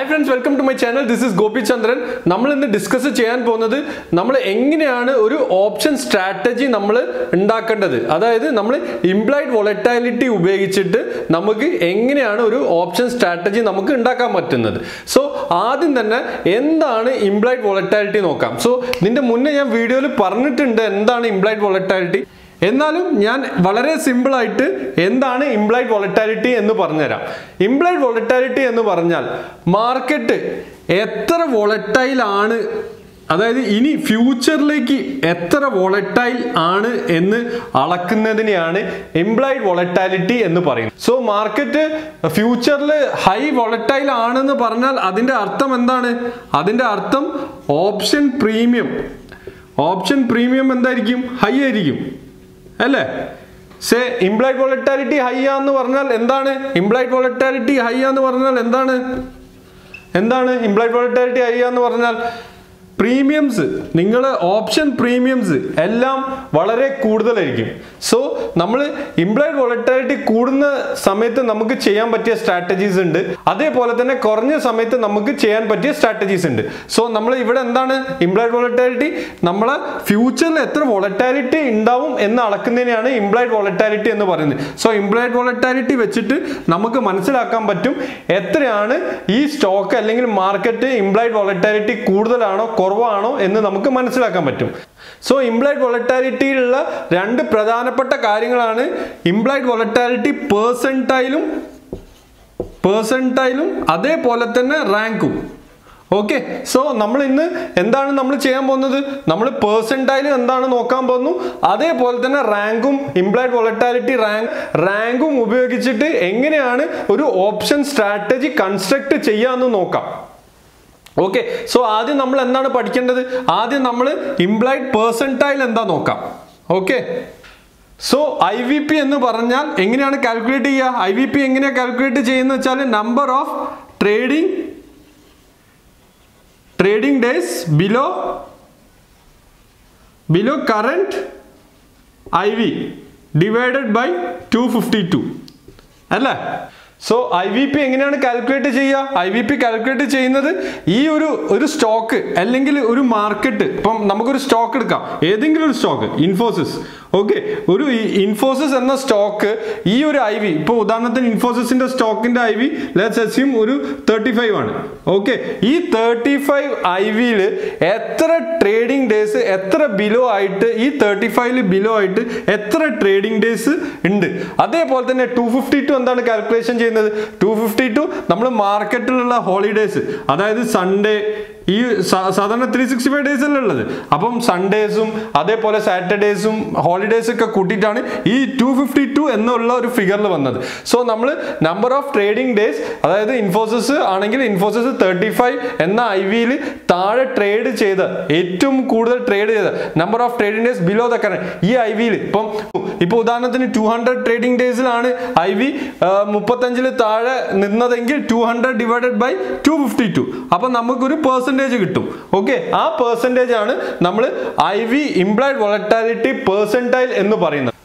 Hi friends welcome to my channel this is Gopichandran നമ്മൾ ഇന്ന് discuss ചെയ്യാൻ പോകുന്നത് നമ്മൾ എങ്ങനെയാണ് ഒരു ഓപ്ഷൻ സ്ട്രാറ്റജി നമ്മൾ ഉണ്ടാക്കേണ്ടത്. അതായത് നമ്മൾ ഇംപ്ലൈഡ് വൊളറ്റാലിറ്റി ഉപയോഗിച്ചിട്ട് നമുക്ക് എങ്ങനെയാണ് ഒരു ഓപ്ഷൻ സ്ട്രാറ്റജി നമുക്ക് ഉണ്ടാക്കാൻ പറ്റുന്നത്. സോ ആദ്യം തന്നെ എന്താണ് ഇംപ്ലൈഡ് വൊളറ്റാലിറ്റി നോക്കാം. സോ നിന്റെ മുന്നേ ഞാൻ വീഡിയോയിൽ പറഞ്ഞിട്ടുണ്ട് എന്താണ് ഇംപ്ലൈഡ് വൊളറ്റാലിറ്റി എന്നാലും ഞാൻ വളരെ സിമ്പിളായിട്ട് എന്താണ് ഇംപ്ലൈഡ് വോളറ്റാലിറ്റി എന്ന് പറഞ്ഞുതരാം. ഇംപ്ലൈഡ് വോളറ്റാലിറ്റി എന്ന് പറഞ്ഞാൽ മാർക്കറ്റ് എത്ര വോളറ്റൈൽ ആണ് അതായത് ഇനി ഫ്യൂച്ചറിലേക്ക് എത്ര വോളറ്റൈൽ ആണ് എന്ന് അളക്കുന്നതിനെയാണ് എംപ്ലോയിഡ് വോളറ്റാലിറ്റി എന്ന് പറയുന്നത്. സോ മാർക്കറ്റ് ഫ്യൂച്ചറിൽ ഹൈ വോളറ്റൈൽ ആണെന്ന് പറഞ്ഞാൽ അതിന്റെ അർത്ഥം എന്താണ്? അതിന്റെ അർത്ഥം ഓപ്ഷൻ പ്രീമിയം ഓപ്ഷൻ പ്രീമിയം എന്തായിരിക്കും? ഹൈ ആയിരിക്കും. അല്ലേ? സേ ഇംപ്ലൈഡ് വോളറ്റാലിറ്റി ഹൈ ആന്ന് പറഞ്ഞാൽ എന്താണ്? ഇംപ്ലൈഡ് വോളറ്റാലിറ്റി ഹൈ ആന്ന് പറഞ്ഞാൽ എന്താണ്? എന്താണ്? ഇംപ്ലൈഡ് വോളറ്റാലിറ്റി ഹൈ ആന്ന് പറഞ്ഞാൽ പ്രീമിയംസ് നിങ്ങൾ ഓപ്ഷൻ പ്രീമിയംസ് എല്ലാം വളരെ കൂടുതലായിരിക്കും. സോ നമ്മൾ ഇംപ്ലൈഡ് വോളറ്റാലിറ്റി കൂടുന്ന സമയത്ത് നമുക്ക് ചെയ്യാൻ പറ്റിയ സ്ട്രാറ്റജീസ് ഉണ്ട്. അതേപോലെ തന്നെ കുറഞ്ഞ സമയത്ത് നമുക്ക് ചെയ്യാൻ പറ്റിയ സ്ട്രാറ്റജീസ് ഉണ്ട്. സോ നമ്മൾ ഇവിടെ എന്താണ് ഇംപ്ലൈഡ് വോളറ്റാലിറ്റി നമ്മളെ ഫ്യൂച്ചറിൽ എത്ര വോളറ്റാലിറ്റി ഉണ്ടാവും എന്ന് അളക്കുന്നതിനെയാണ് ഇംപ്ലൈഡ് വോളറ്റാലിറ്റി എന്ന് പറയുന്നത്. സോ ഇംപ്ലൈഡ് വോളറ്റാലിറ്റി വെച്ചിട്ട് നമുക്ക് മനസ്സിലാക്കാൻ പറ്റും എത്രയാണ് ഈ സ്റ്റോക്ക് അല്ലെങ്കിൽ മാർക്കറ്റ് ഇംപ്ലൈഡ് വോളറ്റാലിറ്റി കൂടുതലാണോ കുറവാണോ എന്ന് നമുക്ക് മനസ്സിലാക്കാൻ പറ്റും. സോ ഇംപ്ലൈഡ് വൊളറ്റാലിറ്റിയിലുള്ള രണ്ട് പ്രധാനപ്പെട്ട കാര്യങ്ങളാണ് ഇംപ്ലൈഡ് വൊളറ്റാലിറ്റി പേഴ്സന്റൈലും പേഴ്സന്റൈലും അതേപോലെ തന്നെ റാങ്കും ഓക്കെ സോ നമ്മൾ ഇന്ന് എന്താണ് നമ്മൾ ചെയ്യാൻ പോകുന്നത്? നമ്മൾ പേഴ്സന്റൈൽ എന്താണ് നോക്കാൻ പോകുന്നു? അതേപോലെ തന്നെ റാങ്കും ഇംപ്ലൈഡ് വൊളറ്റാലിറ്റി റാങ്ക് റാങ്കും ഉപയോഗിച്ചിട്ട് എങ്ങനെയാണ് ഒരു ഓപ്ഷൻ സ്ട്രാറ്റജി കൺസ്ട്രക്ട് ചെയ്യാമെന്ന് നോക്കാം. ഓക്കെ സോ ആദ്യം നമ്മൾ എന്താണ് പഠിക്കേണ്ടത്? ആദ്യം നമ്മൾ ഇംപ്ലൈഡ് പേഴ്സന്റൈൽ എന്താ നോക്കാം. Okay so I V P എന്ന് പറഞ്ഞാൽ എങ്ങനെയാണ് കാൽക്കുലേറ്റ് ചെയ്യുക? ഐ വി പി എങ്ങനെയാണ് കാൽക്കുലേറ്റ് ചെയ്യുന്നത് വെച്ചാൽ number of trading trading days below below current I V divided by two fifty two അല്ലേ? സോ ഐ വി പി എങ്ങനെയാണ് കാൽക്കുലേറ്റ് ചെയ്യുക? ഐ വി പി കാൽക്കുലേറ്റ് ചെയ്യുന്നത് ഈ ഒരു ഒരു സ്റ്റോക്ക് അല്ലെങ്കിൽ ഒരു മാർക്കറ്റ് ഇപ്പം നമുക്കൊരു സ്റ്റോക്ക് എടുക്കാം. ഏതെങ്കിലും ഒരു സ്റ്റോക്ക് ഇൻഫോസിസ് ഓക്കെ ഒരു ഇൻഫോസിസ് എന്ന സ്റ്റോക്ക് ഈ ഒരു ഐ വി ഇപ്പോൾ ഉദാഹരണത്തിന് ഇൻഫോസിസിന്റെ സ്റ്റോക്കിന്റെ ഐ വി ലെറ്റ്സ് അസ്യൂം ഒരു തേർട്ടി ഫൈവ് ആണ്. ഓക്കെ ഈ തേർട്ടി ഫൈവ് ഐ വിയിൽ എത്ര ട്രേഡിംഗ് ഡേയ്സ് എത്ര ബിലോ ആയിട്ട് ഈ തേർട്ടി ഫൈവിൽ ബിലോ ആയിട്ട് എത്ര ട്രേഡിംഗ് ഡേയ്സ് ഉണ്ട്? അതേപോലെ തന്നെ ടു ഫിഫ്റ്റി ടു എന്താണ് കാൽക്കുലേഷൻ ചെയ്യുന്നത്? ടു ഫിഫ്റ്റി ടു നമ്മൾ മാർക്കറ്റിലുള്ള ഹോളിഡേയ്സ് അതായത് സൺഡേ ഈ സാധാരണ ത്രീ സിക്സ്റ്റി ഫൈവ് ഡേയ്സ് അല്ലേ ഉള്ളത്? അപ്പം സൺഡേസും അതേപോലെ സാറ്റർഡേസും ഹോളിഡേസ് ഒക്കെ കൂട്ടിയിട്ടാണ് ഈ ടു ഫിഫ്റ്റി ടു എന്നുള്ള ഒരു ഫിഗറിൽ വന്നത്. സോ നമ്മൾ നമ്പർ ഓഫ് ട്രേഡിംഗ് ഡേയ്സ് അതായത് ഇൻഫോസിസ് ആണെങ്കിൽ ഇൻഫോസിസ് തേർട്ടി ഫൈവ് എന്ന ഐ വിയിൽ താഴെ ട്രേഡ് ചെയ്ത ഏറ്റവും കൂടുതൽ ട്രേഡ് ചെയ്ത number of trading days below the current ഈ ഐ വിയിൽ ഇപ്പം ഇപ്പൊ ഉദാഹരണത്തിന് ടു ഹൺഡ്രഡ് ട്രേഡിംഗ് ഡേയ്സിലാണ് ഐ വി മുപ്പത്തഞ്ചിൽ താഴെ നിന്നതെങ്കിൽ two hundred divided by two fifty two അപ്പൊ നമുക്കൊരു പെർസെന്റേജ് കിട്ടും. ഓക്കെ ആ പെർസെന്റേജ് ആണ് നമ്മൾ I V implied volatility percentile എന്ന് പറയുന്നത്.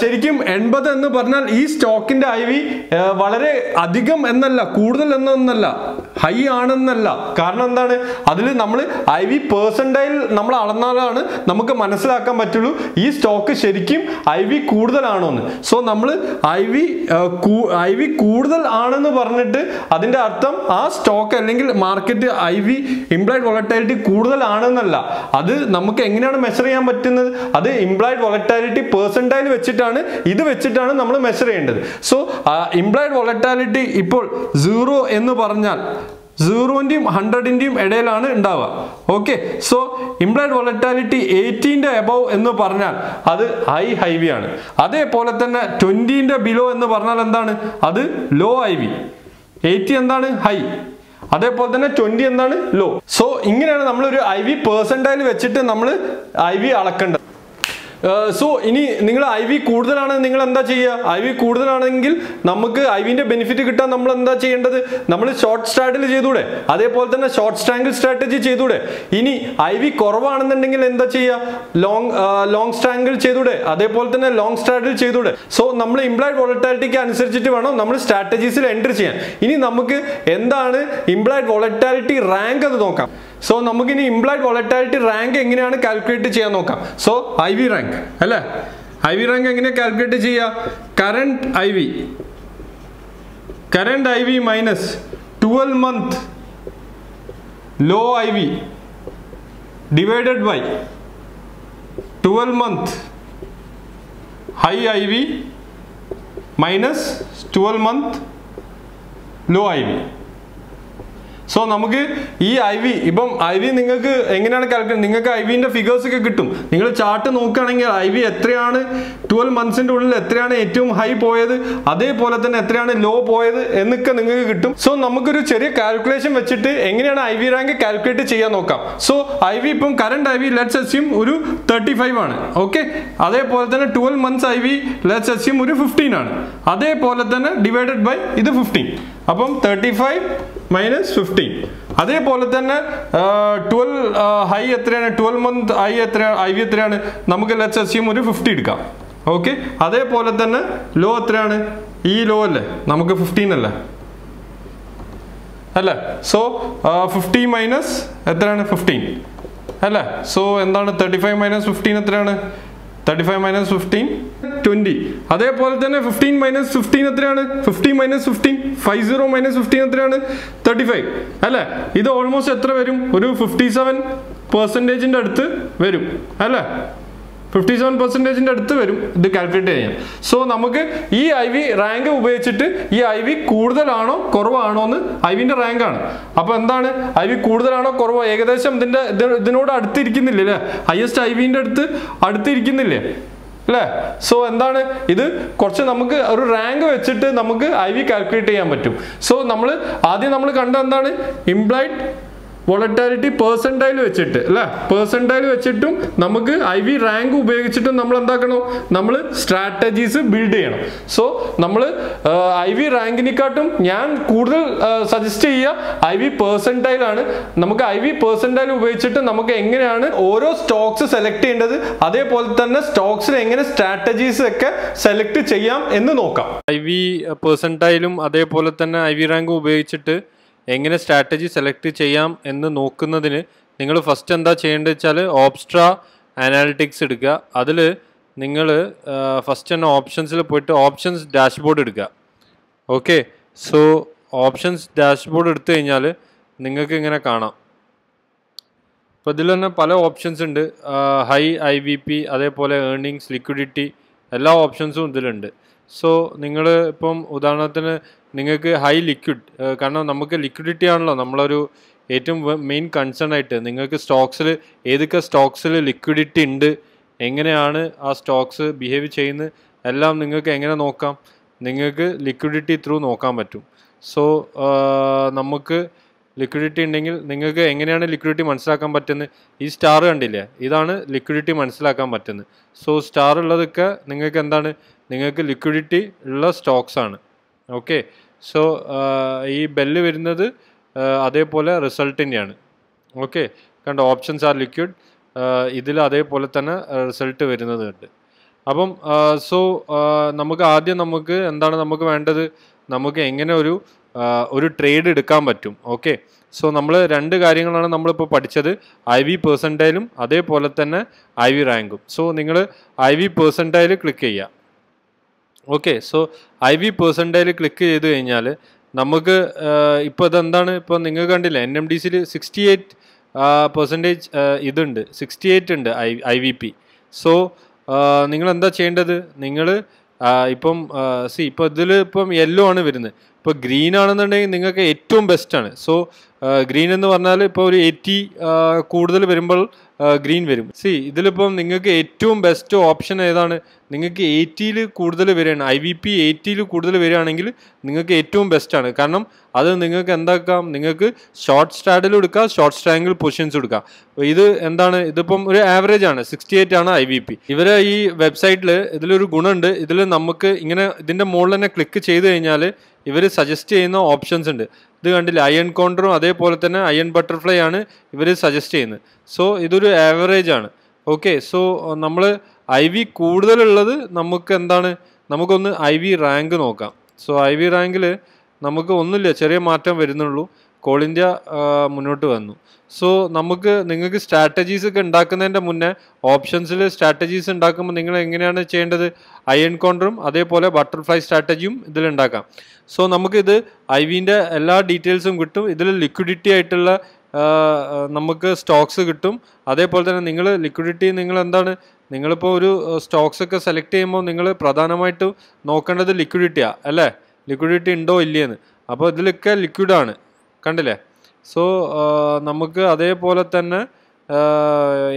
ശരിക്കും എൺപത് എന്ന് പറഞ്ഞാൽ ഈ സ്റ്റോക്കിന്റെ ഐ വി വളരെ അധികം എന്നല്ല കൂടുതൽ എന്നൊന്നല്ല. ഹൈ ആണെന്നല്ല. കാരണം എന്താണ്? അതിൽ നമ്മൾ ഐ വി പേഴ്സന്റൈൽ നമ്മൾ അളന്നാലാണ് നമുക്ക് മനസ്സിലാക്കാൻ പറ്റുള്ളൂ ഈ സ്റ്റോക്ക് ശരിക്കും ഐ വി കൂടുതലാണോ എന്ന് സോ നമ്മൾ ഐ വി ഐ വി കൂടുതൽ ആണെന്ന് പറഞ്ഞിട്ട് അതിന്റെ അർത്ഥം ആ സ്റ്റോക്ക് അല്ലെങ്കിൽ market I V implied volatility കൂടുതലാണെന്നല്ല. അത് നമുക്ക് എങ്ങനെയാണ് മെഷർ ചെയ്യാൻ പറ്റുന്നത്? അത് ഇംപ്ലൈഡ് വൊളറ്റാലിറ്റി പേഴ്സന്റൈൽ വെച്ചിട്ടാണ് ഇത് വെച്ചിട്ടാണ് നമ്മൾ മെഷർ ചെയ്യേണ്ടത്. സോ ഇംപ്ലൈഡ് വൊളറ്റാലിറ്റി ഇപ്പോൾ സീറോ എന്ന് പറഞ്ഞാൽ സീറോന്റെയും ഹൺഡ്രഡിന്റെയും ഇടയിലാണ് ഉണ്ടാവുക. ഓക്കെ സോ ഇംപ്ലൈഡ് വൊളറ്റാലിറ്റി എയ്റ്റീന്റെ എബവ് എന്ന് പറഞ്ഞാൽ അത് ഹൈ ഹൈ വി ആണ്. അതേപോലെ തന്നെ ട്വന്റീന്റെ ബിലോ എന്ന് പറഞ്ഞാൽ എന്താണ്? അത് ലോ ഐ വി എയ്റ്റി എന്താണ്? ഹൈ അതേപോലെ തന്നെ ട്വന്റി എന്താണ്? ലോ സോ ഇങ്ങനെയാണ് നമ്മൾ ഒരു ഐ വി പേഴ്സന്റൈൽ വെച്ചിട്ട് നമ്മൾ ഐ വി അളക്കേണ്ടത്. സോ ഇനി നിങ്ങൾ ഐ വി കൂടുതലാണ് നിങ്ങൾ എന്താ ചെയ്യുക ഐ വി കൂടുതലാണെങ്കിൽ നമുക്ക് ഐ വിന്റെ ബെനിഫിറ്റ് കിട്ടാൻ നമ്മൾ എന്താ ചെയ്യേണ്ടത്? നമ്മൾ ഷോർട്ട് സ്റ്റാർട്ടിൽ ചെയ്തൂടെ. അതേപോലെ തന്നെ ഷോർട്ട് സ്റ്റാങ്കിൾ സ്ട്രാറ്റജി ചെയ്തൂടെ. ഇനി ഐ വി കുറവാണെന്നുണ്ടെങ്കിൽ എന്താ ചെയ്യുക ലോങ് ലോങ് സ്ട്രാങ്കിൾ ചെയ്തൂടെ. അതേപോലെ തന്നെ ലോങ് സ്റ്റാർട്ടിൽ ചെയ്തൂടെ. സോ നമ്മൾ ഇംപ്ലോയിഡ് വോളറ്റാലിറ്റിക്ക് അനുസരിച്ചിട്ട് വേണം നമ്മൾ സ്ട്രാറ്റജീസിൽ എൻട്രി ചെയ്യാൻ. ഇനി നമുക്ക് എന്താണ് ഇംപ്ലോയിഡ് വോളറ്റാലിറ്റി റാങ്ക് എന്ന് നോക്കാം. സോ നമുക്കിനി ഇംപ്ലൈഡ് വോളറ്റാലിറ്റി റാങ്ക് എങ്ങനെയാണ് കാൽക്കുലേറ്റ് ചെയ്യാൻ നോക്കാം. സോ ഐ വി റാങ്ക് അല്ലേ? ഐ വി റാങ്ക് എങ്ങനെയാണ് കാൽക്കുലേറ്റ് ചെയ്യുക current I V current I V minus twelve month low I V divided by twelve month high I V minus twelve month low I V so നമുക്ക് ഈ I V ഇപ്പം I V നിങ്ങൾക്ക് എങ്ങനെയാണ് calculate നിങ്ങൾക്ക് I വിന്റെ figures ഒക്കെ കിട്ടും. നിങ്ങൾ ചാർട്ട് നോക്കുകയാണെങ്കിൽ ഐ വി എത്രയാണ്? ട്വൽവ് മന്ത്സിന്റെ ഉള്ളിൽ എത്രയാണ് ഏറ്റവും ഹൈ പോയത്? അതേപോലെ തന്നെ എത്രയാണ് ലോ പോയത് എന്നൊക്കെ നിങ്ങൾക്ക് കിട്ടും. സോ നമുക്കൊരു ചെറിയ കാൽക്കുലേഷൻ വെച്ചിട്ട് എങ്ങനെയാണ് ഐ വി റാങ്ക് കാൽക്കുലേറ്റ് ചെയ്യാൻ നോക്കാം. സോ ഐ വി ഇപ്പം current I V let's assume ഒരു തേർട്ടി ഫൈവ് ആണ്. ഓക്കെ അതേപോലെ തന്നെ twelve months I V let's assume ഒരു ഫിഫ്റ്റീൻ ആണ്. അതേപോലെ തന്നെ ഡിവൈഡഡ് ബൈ ഇത് ഫിഫ്റ്റീൻ അപ്പം തേർട്ടി ഫൈവ് മൈനസ് ഫിഫ്റ്റീൻ അതേപോലെ തന്നെ ട്വൽവ് ഹൈ എത്രയാണ്? ട്വൽവ് മന്ത് ഐ എത്രയാണ് ഐ വി എത്രയാണ്? നമുക്ക് ലെറ്റ്സ് അസ്യൂം ഒരു ഫിഫ്റ്റി എടുക്കാം. ഓക്കെ അതേപോലെ തന്നെ ലോ എത്രയാണ്? ഈ ലോ അല്ലേ? നമുക്ക് ഫിഫ്റ്റീൻ അല്ലേ? അല്ലേ? സോ ഫിഫ്റ്റി മൈനസ് എത്രയാണ്? ഫിഫ്റ്റീൻ അല്ലേ? സോ എന്താണ്? തേർട്ടി ഫൈവ് മൈനസ് ഫിഫ്റ്റീൻ എത്രയാണ്? Thirty five minus fifteen twenty അതേപോലെ തന്നെ ഫിഫ്റ്റീൻ മൈനസ് ഫിഫ്റ്റീൻ എത്രയാണ്? Fifteen minus fifteen five zero minus fifteen എത്രയാണ്? തേർട്ടി ഫൈവ് അല്ലേ? ഇത് ഓൾമോസ്റ്റ് എത്ര വരും? ഒരു ഫിഫ്റ്റി സെവൻ പെർസെന്റേജിന്റെ അടുത്ത് വരും. അല്ലേ? ഫിഫ്റ്റി സെവൻ പെർസെന്റേജിന്റെ അടുത്ത് വരും. ഇത് കാൽക്കുലേറ്റ് ചെയ്യാം. സോ നമുക്ക് ഈ ഐ വി റാങ്ക് ഉപയോഗിച്ചിട്ട് ഈ ഐ വി കൂടുതലാണോ കുറവാണോ എന്ന് ഐ വിന്റെ റാങ്കാണ് അപ്പോൾ എന്താണ്? ഐ വി കൂടുതലാണോ കുറവോ? ഏകദേശം ഇതിന്റെ ഇത് ഇതിനോട് അടുത്തിരിക്കുന്നില്ലേ അല്ലേ? ഹയസ്റ്റ് ഐ വിന്റെ അടുത്ത് അടുത്തിരിക്കുന്നില്ലേ? അല്ലേ? സോ എന്താണ്? ഇത് കുറച്ച് നമുക്ക് ഒരു റാങ്ക് വെച്ചിട്ട് നമുക്ക് ഐ വി കാൽക്കുലേറ്റ് ചെയ്യാൻ പറ്റും. സോ നമ്മൾ ആദ്യം നമ്മൾ കണ്ട എന്താണ്? ഇംപ്ലൈഡ് വോളറ്റാലിറ്റി പേഴ്സന്റൈൽ വെച്ചിട്ട് അല്ലേ? പേഴ്സന്റൈൽ വെച്ചിട്ടും നമുക്ക് ഐ വി റാങ്ക് ഉപയോഗിച്ചിട്ടും നമ്മൾ എന്താക്കണം? നമ്മൾ സ്ട്രാറ്റജീസ് ബിൽഡ് ചെയ്യണം. സോ നമ്മൾ ഐ വി റാങ്കിനെക്കാട്ടും ഞാൻ കൂടുതൽ സജസ്റ്റ് ചെയ്യുക ഐ വി പേഴ്സന്റൈൽ ആണ്. നമുക്ക് ഐ വി പേഴ്സന്റൈൽ ഉപയോഗിച്ചിട്ട് നമുക്ക് എങ്ങനെയാണ് ഓരോ സ്റ്റോക്സ് സെലക്ട് ചെയ്യേണ്ടത്? അതേപോലെ തന്നെ സ്റ്റോക്സിൽ എങ്ങനെ സ്ട്രാറ്റജീസ് ഒക്കെ സെലക്ട് ചെയ്യാം എന്ന് നോക്കാം. ഐ വി പേഴ്സന്റൈലും അതേപോലെ തന്നെ ഐ വി റാങ്കും ഉപയോഗിച്ചിട്ട് എങ്ങനെ സ്ട്രാറ്റജി സെലക്ട് ചെയ്യാം എന്ന് നോക്കുന്നതിന് നിങ്ങൾ ഫസ്റ്റ് എന്താ ചെയ്യേണ്ടത് വെച്ചാൽ ഓപ്സ്ട്ര അനാലിറ്റിക്സ് എടുക്കുക അതിൽ നിങ്ങൾ ഫസ്റ്റ് തന്നെ ഓപ്ഷൻസിൽ പോയിട്ട് ഓപ്ഷൻസ് ഡാഷ്ബോർഡ് എടുക്കുക ഓക്കെ സോ ഓപ്ഷൻസ് ഡാഷ്ബോർഡ് എടുത്തു കഴിഞ്ഞാൽ നിങ്ങൾക്ക് ഇങ്ങനെ കാണാം. അപ്പോൾ ഇതിൽ തന്നെ പല ഓപ്ഷൻസ് ഉണ്ട്. ഹൈ ഐ പി അതേപോലെ ഏർണിങ്സ് ലിക്വിഡിറ്റി എല്ലാ ഓപ്ഷൻസും ഇതിലുണ്ട്. സോ നിങ്ങൾ ഇപ്പം ഉദാഹരണത്തിന് നിങ്ങൾക്ക് ഹൈ ലിക്വിഡ് കാരണം നമുക്ക് ലിക്വിഡിറ്റി ആണല്ലോ. നമ്മളൊരു ഏറ്റവും മെയിൻ കൺസേൺ ആയിട്ട് നിങ്ങൾക്ക് സ്റ്റോക്സിൽ ഏതൊക്കെ സ്റ്റോക്സിൽ ലിക്വിഡിറ്റി ഉണ്ട് എങ്ങനെയാണ് ആ സ്റ്റോക്സ് ബിഹേവ് ചെയ്യുന്നത് എല്ലാം നിങ്ങൾക്ക് എങ്ങനെ നോക്കാം? നിങ്ങൾക്ക് ലിക്വിഡിറ്റി ത്രൂ നോക്കാൻ പറ്റും. സോ നമുക്ക് ലിക്വിഡിറ്റി ഉണ്ടെങ്കിൽ നിങ്ങൾക്ക് എങ്ങനെയാണ് ലിക്വിഡിറ്റി മനസ്സിലാക്കാൻ പറ്റുന്നത്? ഈ സ്റ്റാർ കണ്ടില്ലേ? ഇതാണ് ലിക്വിഡിറ്റി മനസ്സിലാക്കാൻ പറ്റുന്നത്. സോ സ്റ്റാർ ഉള്ളതൊക്കെ നിങ്ങൾക്ക് എന്താണ്? നിങ്ങൾക്ക് ലിക്വിഡിറ്റി ഉള്ള സ്റ്റോക്സ് ആണ്. ഓക്കെ സോ ഈ ബെല്ല് വരുന്നത് അതേപോലെ റിസൾട്ടിന്റെയാണ് ഓക്കെ കണ്ട? ഓപ്ഷൻസ് ആർ ലിക്വിഡ് ഇതിൽ അതേപോലെ തന്നെ റിസൾട്ട് വരുന്നതുണ്ട് അപ്പം സോ നമുക്ക് ആദ്യം നമുക്ക് എന്താണ് നമുക്ക് വേണ്ടത്? നമുക്ക് എങ്ങനെ ഒരു ഒരു ട്രേഡ് എടുക്കാൻ പറ്റും. ഓക്കെ സോ നമ്മൾ രണ്ട് കാര്യങ്ങളാണ് നമ്മളിപ്പോൾ പഠിച്ചത്. ഐ വി പേഴ്സന്റൈലും അതേപോലെ തന്നെ ഐ വി റാങ്കും സോ നിങ്ങൾ ഐ വി പേഴ്സന്റൈൽ ക്ലിക്ക് ചെയ്യുക okay so I V percentile click ചെയ്ത് കഴിഞ്ഞാൽ നമുക്ക് ഇപ്പോൾ ഇതെന്താണ്? ഇപ്പോൾ നിങ്ങൾ കണ്ടില്ല എൻ എം ഡി സിയിൽ സിക്സ്റ്റി എയ്റ്റ് പെർസെന്റേജ് ഇതുണ്ട്. സിക്സ്റ്റി എയ്റ്റ് ഉണ്ട് I I V P so നിങ്ങൾ എന്താ ചെയ്യേണ്ടത്? നിങ്ങൾ ഇപ്പം സി ഇപ്പോൾ ഇതിൽ ഇപ്പം യെല്ലോ ആണ് വരുന്നത്. ഇപ്പോൾ ഗ്രീൻ ആണെന്നുണ്ടെങ്കിൽ നിങ്ങൾക്ക് ഏറ്റവും ബെസ്റ്റാണ് സോ ഗ്രീൻ എന്ന് പറഞ്ഞാൽ ഇപ്പോൾ ഒരു എയ്റ്റി കൂടുതൽ വരുമ്പോൾ ഗ്രീൻ വരും. സി ഇതിലിപ്പം നിങ്ങൾക്ക് ഏറ്റവും ബെസ്റ്റ് ഓപ്ഷൻ ഏതാണ്? നിങ്ങൾക്ക് എയ്റ്റിയിൽ കൂടുതൽ വരികയാണ്. ഐ വി പി എയ്റ്റിയിൽ കൂടുതൽ വരികയാണെങ്കിൽ നിങ്ങൾക്ക് ഏറ്റവും ബെസ്റ്റാണ് കാരണം അത് നിങ്ങൾക്ക് എന്താക്കാം? നിങ്ങൾക്ക് ഷോർട്ട് സ്റ്റാഡിലും എടുക്കാം ഷോർട്ട് സ്റ്റാങ്കിൾ പൊസിഷൻസ് എടുക്കാം. ഇത് എന്താണ്? ഇതിപ്പം ഒരു ആവറേജ് ആണ്. സിക്സ്റ്റി എയ്റ്റ് ആണ് ഐ വി പി ഇവരെ ഈ വെബ്സൈറ്റിൽ ഇതിലൊരു ഗുണമുണ്ട്. ഇതിൽ നമുക്ക് ഇങ്ങനെ ഇതിന്റെ മുകളിൽ തന്നെ ക്ലിക്ക് ചെയ്ത് കഴിഞ്ഞാൽ ഇവർ സജസ്റ്റ് ചെയ്യുന്ന ഓപ്ഷൻസ് ഉണ്ട്. ഇത് കണ്ടില്ല അയൺ കോണ്ടറും അതേപോലെ തന്നെ അയൺ ബട്ടർഫ്ലൈ ആണ് ഇവർ സജസ്റ്റ് ചെയ്യുന്നത്. സോ ഇതൊരു ആവറേജ് ആണ്. ഓക്കെ സോ നമ്മൾ ഐ വി കൂടുതലുള്ളത് നമുക്ക് എന്താണ്? നമുക്കൊന്ന് ഐ വി റാങ്ക് നോക്കാം. സോ ഐ വി റാങ്കിൽ നമുക്ക് ഒന്നുമില്ല ചെറിയ മാറ്റം വരുന്നുള്ളൂ. കോൾ ഇന്ത്യ മുന്നോട്ട് വന്നു. സോ നമുക്ക് നിങ്ങൾക്ക് സ്ട്രാറ്റജീസ് ഒക്കെ ഉണ്ടാക്കുന്നതിന്റെ മുന്നേ ഓപ്ഷൻസിൽ സ്ട്രാറ്റജീസ് ഉണ്ടാക്കുമ്പോൾ നിങ്ങൾ എങ്ങനെയാണ് ചെയ്യേണ്ടത്? അയൺ കോണ്ടറും അതേപോലെ ബട്ടർഫ്ലൈ സ്ട്രാറ്റജിയും ഇതിലുണ്ടാക്കാം സോ നമുക്കിത് ഐ വിന്റെ എല്ലാ ഡീറ്റെയിൽസും കിട്ടും. ഇതിൽ ലിക്വിഡിറ്റി ആയിട്ടുള്ള നമുക്ക് സ്റ്റോക്സ് കിട്ടും. അതേപോലെ തന്നെ നിങ്ങൾ ലിക്വിഡിറ്റി നിങ്ങൾ എന്താണ്? നിങ്ങളിപ്പോൾ ഒരു സ്റ്റോക്സ് ഒക്കെ സെലക്ട് ചെയ്യുമ്പോൾ നിങ്ങൾ പ്രധാനമായിട്ടും നോക്കേണ്ടത് ലിക്വിഡിറ്റിയാണ് അല്ലേ? ലിക്വിഡിറ്റി ഉണ്ടോ ഇല്ലയെന്ന്. അപ്പോൾ ഇതിലൊക്കെ ലിക്വിഡാണ് കണ്ടില്ലേ? സോ നമുക്ക് അതേപോലെ തന്നെ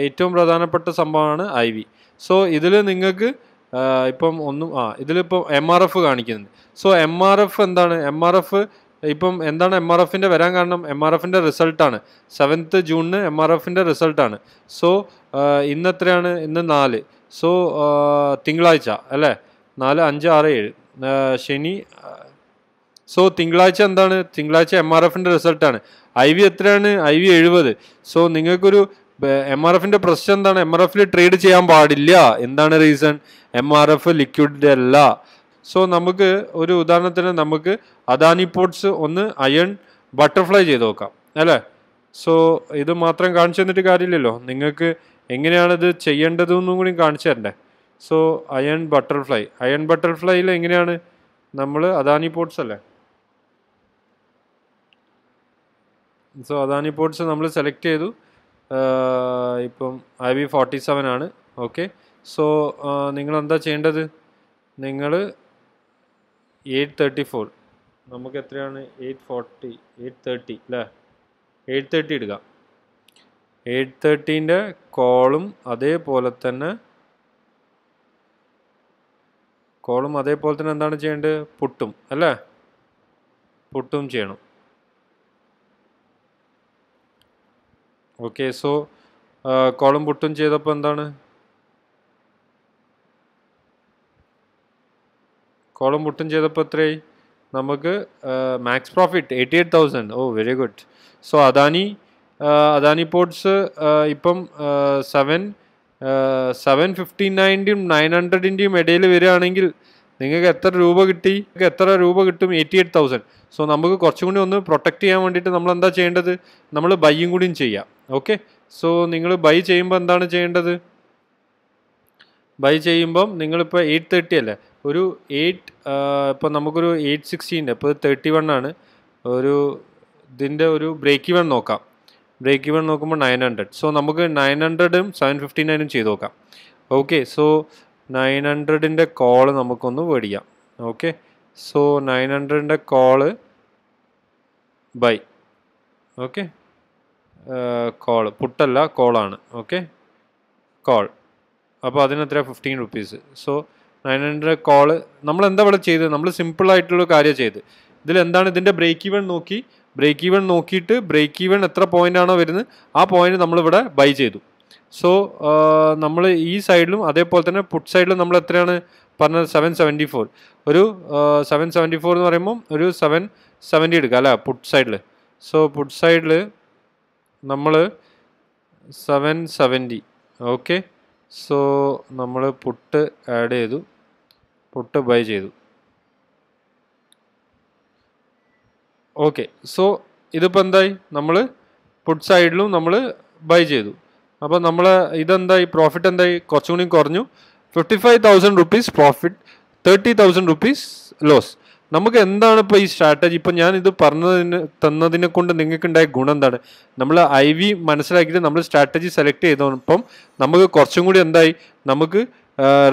ഏറ്റവും പ്രധാനപ്പെട്ട സംഭവമാണ് ഐ വി സോ ഇതിൽ നിങ്ങൾക്ക് ഇപ്പം ഒന്നും ആ ഇതിലിപ്പം എം ആർ എഫ് കാണിക്കുന്നുണ്ട്. സോ എം ആർ എഫ് എന്താണ്? എം ആർ എഫ് ഇപ്പം എന്താണ് എം ആർ എഫിന്റെ വരാൻ കാരണം? എം ആർ എഫിന്റെ റിസൾട്ടാണ് സെവൻത്ത് ജൂണിന് എം ആർ എഫിന്റെ റിസൾട്ടാണ് സോ ഇന്ന് എത്രയാണ്? ഇന്ന് നാല്. സോ തിങ്കളാഴ്ച അല്ലേ? നാല് അഞ്ച് ആറ് ഏഴ്. ശനി സോ തിങ്കളാഴ്ച എന്താണ്? തിങ്കളാഴ്ച എം ആർ എഫിന്റെ റിസൾട്ടാണ് ഐ വി എത്രയാണ്? ഐ വി എഴുപത്. സോ നിങ്ങൾക്കൊരു എം ആർ എഫിന്റെ പ്രശ്നം എന്താണ്? എം ആർ എഫിൽ ട്രേഡ് ചെയ്യാൻ പാടില്ല. എന്താണ് reason M R F liquid അല്ല. സോ നമുക്ക് ഒരു ഉദാഹരണത്തിന് നമുക്ക് അദാനി പോർട്സ് ഒന്ന് അയൺ ബട്ടർഫ്ലൈ ചെയ്ത് നോക്കാം. അല്ലേ? സോ ഇത് മാത്രം കാണിച്ചു തന്നിട്ട് കാര്യമില്ലല്ലോ. നിങ്ങൾക്ക് എങ്ങനെയാണ് ഇത് ചെയ്യേണ്ടതെന്നും കൂടി കാണിച്ചു തരണ്ടേ. സോ അയൺ ബട്ടർഫ്ലൈ അയൺ ബട്ടർഫ്ലൈയിൽ എങ്ങനെയാണ്? നമ്മൾ അദാനി പോർട്സ് അല്ലേ? സോ അദാനി പോർട്സ് നമ്മൾ സെലക്ട് ചെയ്തു. ഇപ്പം ഐ വി ഫോർട്ടി സെവൻ ആണ്. ഓക്കെ സോ നിങ്ങൾ എന്താ ചെയ്യേണ്ടത്? നിങ്ങൾ എയ്റ്റ് തേർട്ടി ഫോർ നമുക്ക് എത്രയാണ്? എയ്റ്റ് ഫോർട്ടി എയ്റ്റ് തേർട്ടി അല്ലേ എയ്റ്റ് തേർട്ടി ഇടുക. എയ്റ്റ് തേർട്ടീന്റെ കോളും അതേപോലെ തന്നെ കോളും അതേപോലെ തന്നെ എന്താണ് ചെയ്യേണ്ടത്? പുട്ടും അല്ലേ? പുട്ടും ചെയ്യണം. ഓക്കെ സോ കോളം പുട്ടും ചെയ്തപ്പോൾ എന്താണ്? കോളം പുട്ടും ചെയ്തപ്പോൾ എത്രയായി? നമുക്ക് max profit eighty eight thousand oh very good so Adani ആ, അദാനി പോർട്സ് ഇപ്പം സെവൻ സെവൻ ഫിഫ്റ്റി നയന്റിയും നയൻ ഹൺഡ്രഡിന്റെയും ഇടയിൽ വരികയാണെങ്കിൽ നിങ്ങൾക്ക് എത്ര രൂപ കിട്ടി? എത്ര രൂപ കിട്ടും? എയ്റ്റി എയ്റ്റ് തൗസൻഡ് സോ നമുക്ക് കുറച്ചും കൂടി ഒന്ന് പ്രൊട്ടക്റ്റ് ചെയ്യാൻ വേണ്ടിയിട്ട് നമ്മൾ എന്താ ചെയ്യേണ്ടത്? നമ്മൾ ബൈയും കൂടിയും ചെയ്യാം. ഓക്കെ സോ നിങ്ങൾ ബൈ ചെയ്യുമ്പോൾ എന്താണ് ചെയ്യേണ്ടത്? ബൈ ചെയ്യുമ്പം നിങ്ങളിപ്പോൾ എയ്റ്റ് തേർട്ടി അല്ലേ? ഒരു എയ്റ്റ് ഇപ്പോൾ നമുക്കൊരു എയ്റ്റ് സിക്സ്റ്റീന്റെ ഇപ്പോൾ തേർട്ടി വൺ ആണ്. ഒരു ഇതിന്റെ ഒരു ബ്രേക്ക് ഇവൺ നോക്കാം. ബ്രേക്ക് ഇവൺ നോക്കുമ്പോൾ നയൻ ഹൺഡ്രഡ് സോ നമുക്ക് നയൻ ഹൺഡ്രഡും സെവൻ ഫിഫ്റ്റി നയനും ചെയ്ത് നോക്കാം. ഓക്കെ സോ നയൻ ഹൺഡ്രഡിന്റെ കോൾ നമുക്കൊന്ന് മേടിക്കാം ഓക്കെ സോ നയൻ ഹൺഡ്രഡിന്റെ കോൾ ബൈ ഓക്കെ കോൾ പുട്ടല്ല കോളാണ് ഓക്കെ കോൾ അപ്പോൾ അതിന് എത്ര fifteen rupees so nine hundred call നമ്മൾ എന്താ ഇവിടെ ചെയ്തത്? നമ്മൾ സിമ്പിൾ ആയിട്ടുള്ള കാര്യം ചെയ്ത്. ഇതിൽ എന്താണ് ഇതിന്റെ ബ്രേക്ക് ഈവൺ നോക്കി? ബ്രേക്ക് ഈവൺ നോക്കിയിട്ട് ബ്രേക്ക് ഈവൺ എത്ര പോയിന്റ് ആണോ വരുന്നത്? ആ പോയിന്റ് നമ്മളിവിടെ ബൈ ചെയ്തു. സോ നമ്മൾ ഈ സൈഡിലും അതേപോലെ തന്നെ പുട്ട് സൈഡിലും നമ്മൾ എത്രയാണ്? പറഞ്ഞത് സെവൻ സെവന്റി ഫോർ ഒരു സെവൻ സെവന്റി ഫോർ എന്ന് പറയുമ്പം ഒരു സെവൻ സെവന്റി എടുക്കുക അല്ല? പുട്ട് സൈഡിൽ സോ പുട്ട് സൈഡിൽ നമ്മൾ സെവൻ സെവന്റി ഓക്കെ സോ നമ്മൾ പുട്ട് ആഡ് ചെയ്തു. പുട്ട് ബൈ ചെയ്തു. ഓക്കെ സോ ഇതിപ്പോൾ എന്തായി? നമ്മൾ പുട്ട് സൈഡിലും നമ്മൾ ബൈ ചെയ്തു. അപ്പോൾ നമ്മൾ ഇതെന്തായി? പ്രോഫിറ്റ് എന്തായി? കുറച്ചും കൂടി കുറഞ്ഞു. Fifty five thousand rupees profit thirty thousand rupees loss നമുക്ക് എന്താണ് ഇപ്പോൾ ഈ സ്ട്രാറ്റജി ഇപ്പം ഞാൻ ഇത് പറഞ്ഞതിന് തന്നതിനെ കൊണ്ട് നിങ്ങൾക്ക് ഉണ്ടായ ഗുണം എന്താണ്? നമ്മൾ ഐ വി മനസ്സിലാക്കിയിട്ട് നമ്മൾ സ്ട്രാറ്റജി സെലക്ട് ചെയ്തപ്പം നമുക്ക് കുറച്ചും കൂടി എന്തായി? നമുക്ക്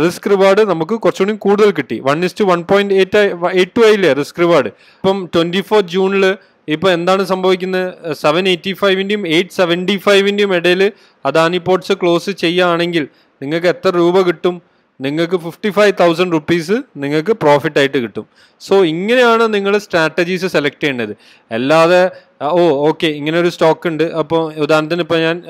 റിസ്ക് റിവാർഡ് നമുക്ക് കുറച്ചുകൂടി കൂടുതൽ കിട്ടി. One is to one point eight eight two ആയില്ലേ റിസ്ക് റിവാർഡ് ഇപ്പം ട്വന്റി ഫോർ ജൂണിൽ ഇപ്പോൾ എന്താണ് സംഭവിക്കുന്നത് സെവൻ എയ്റ്റി ഫൈവിന്റെയും എയ്റ്റ് സെവന്റി ഫൈവിന്റെയും ഇടയിൽ അദാനി പോർട്സ് ക്ലോസ് ചെയ്യുകയാണെങ്കിൽ നിങ്ങൾക്ക് എത്ര രൂപ കിട്ടും? നിങ്ങൾക്ക് ഫിഫ്റ്റി ഫൈവ് തൗസൻഡ് റുപ്പീസ് നിങ്ങൾക്ക് പ്രോഫിറ്റ് ആയിട്ട് കിട്ടും. സോ ഇങ്ങനെയാണ് നിങ്ങൾ സ്ട്രാറ്റജീസ് സെലക്ട് ചെയ്യേണ്ടത്. അല്ലാതെ ഓ ഓക്കെ ഇങ്ങനെ ഒരു സ്റ്റോക്ക് ഉണ്ട്. അപ്പോൾ ഉദാഹരണത്തിന് ഇപ്പോൾ ഞാൻ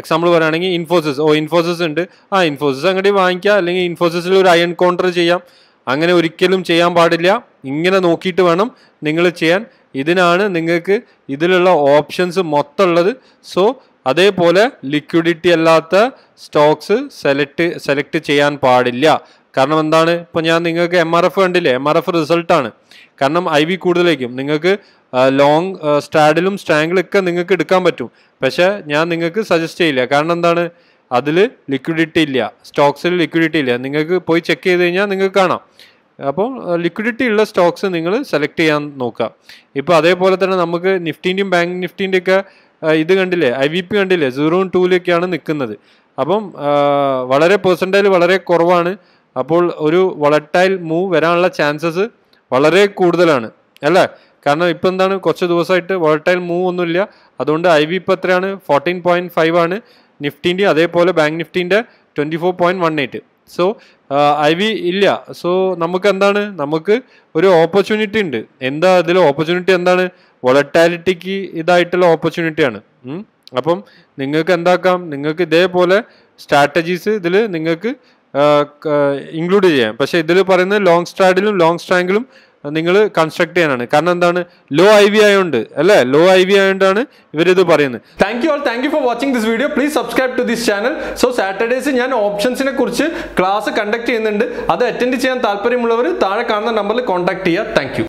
എക്സാമ്പിൾ പറയുകയാണെങ്കിൽ ഇൻഫോസിസ് ഓ ഇൻഫോസിസ് ഉണ്ട്. ആ ഇൻഫോസിസ് അങ്ങോട്ട് വാങ്ങിക്കുക അല്ലെങ്കിൽ ഇൻഫോസിസിൽ ഒരു അയൺ കൗണ്ടർ ചെയ്യാം. അങ്ങനെ ഒരിക്കലും ചെയ്യാൻ പാടില്ല. ഇങ്ങനെ നോക്കിയിട്ട് വേണം നിങ്ങൾ ചെയ്യാൻ. ഇതിനാണ് നിങ്ങൾക്ക് ഇതിലുള്ള ഓപ്ഷൻസ് മൊത്തം ഉള്ളത്. സോ അതേപോലെ ലിക്വിഡിറ്റി അല്ലാത്ത സ്റ്റോക്സ് സെലക്ട് സെലക്ട് ചെയ്യാൻ പാടില്ല. കാരണം എന്താണ്? ഇപ്പോൾ ഞാൻ നിങ്ങൾക്ക് എം ആർ എഫ് കണ്ടില്ലേ? എം ആർ എഫ് റിസൾട്ടാണ് കാരണം ഐ വി കൂടുതലേക്കും നിങ്ങൾക്ക് ലോങ് സ്റ്റാഡിലും സ്റ്റാങ്കിലൊക്കെ നിങ്ങൾക്ക് എടുക്കാൻ പറ്റും. പക്ഷേ ഞാൻ നിങ്ങൾക്ക് സജസ്റ്റ് ചെയ്യില്ല. കാരണം എന്താണ്? അതിൽ ലിക്വിഡിറ്റി ഇല്ല. സ്റ്റോക്സിൽ ലിക്വിഡിറ്റി ഇല്ല. നിങ്ങൾക്ക് പോയി ചെക്ക് ചെയ്ത് കഴിഞ്ഞാൽ നിങ്ങൾക്ക് കാണാം. അപ്പോൾ ലിക്വിഡിറ്റി ഉള്ള സ്റ്റോക്സ് നിങ്ങൾ സെലക്ട് ചെയ്യാൻ നോക്കുക. ഇപ്പോൾ അതേപോലെ തന്നെ നമുക്ക് നിഫ്റ്റീന്റെയും ബാങ്ക് നിഫ്റ്റീന്റെ ഒക്കെ ഇത് കണ്ടില്ലേ? ഐ വി പി കണ്ടില്ലേ? സീറോ ടൂലൊക്കെയാണ് നിൽക്കുന്നത് അപ്പം വളരെ പെർസെന്റേജ് വളരെ കുറവാണ്. അപ്പോൾ ഒരു വളട്ടൈൽ മൂവ് വരാനുള്ള ചാൻസസ് വളരെ കൂടുതലാണ്. അല്ലേ? കാരണം ഇപ്പം എന്താണ്? കുറച്ച് ദിവസമായിട്ട് വോളട്ടൈൽ മൂവ് ഒന്നുമില്ല. അതുകൊണ്ട് ഐ വി ഇപ്പം എത്രയാണ്? ഫോർട്ടീൻ പോയിന്റ് ഫൈവ് ആണ്. നിഫ്റ്റീന്റെ അതേപോലെ bank നിഫ്റ്റീന്റെ twenty four point one eight so I V ഇല്ല. സോ നമുക്ക് എന്താണ് നമുക്ക് ഒരു ഓപ്പർച്യൂണിറ്റി ഉണ്ട്. എന്താ അതിൽ ഓപ്പർച്യൂണിറ്റി എന്താണ്? വൊളറ്റാലിറ്റിക്ക് ഇതായിട്ടുള്ള ഓപ്പർച്യൂണിറ്റിയാണ്. അപ്പം നിങ്ങൾക്ക് എന്താക്കാം? നിങ്ങൾക്ക് ഇതേപോലെ സ്ട്രാറ്റജീസ് ഇതിൽ നിങ്ങൾക്ക് ഇൻക്ലൂഡ് ചെയ്യാം. പക്ഷേ ഇതിൽ പറയുന്നത് ലോങ് സ്ട്രാഡിലും ലോങ് സ്ട്രാങ്കിലും നിങ്ങൾ കൺസ്ട്രക്ട് ചെയ്യാനാണ്. കാരണം എന്താണ്? ലോ ഐ വി ആയതുകൊണ്ട് അല്ലേ? ലോ ഐ വി ആയതുകൊണ്ടാണ് ഇവരിത് പറയുന്നത്. Thank you all thank you for watching this video please subscribe to this channel so Saturdays ഞാൻ ഓപ്ഷൻസിനെ കുറിച്ച് ക്ലാസ് കണ്ടക്ട് ചെയ്യുന്നുണ്ട്. അത് അറ്റൻഡ് ചെയ്യാൻ താല്പര്യമുള്ളവർ താഴെ കാണുന്ന നമ്പറിൽ കോൺടാക്ട് ചെയ്യുക. താങ്ക്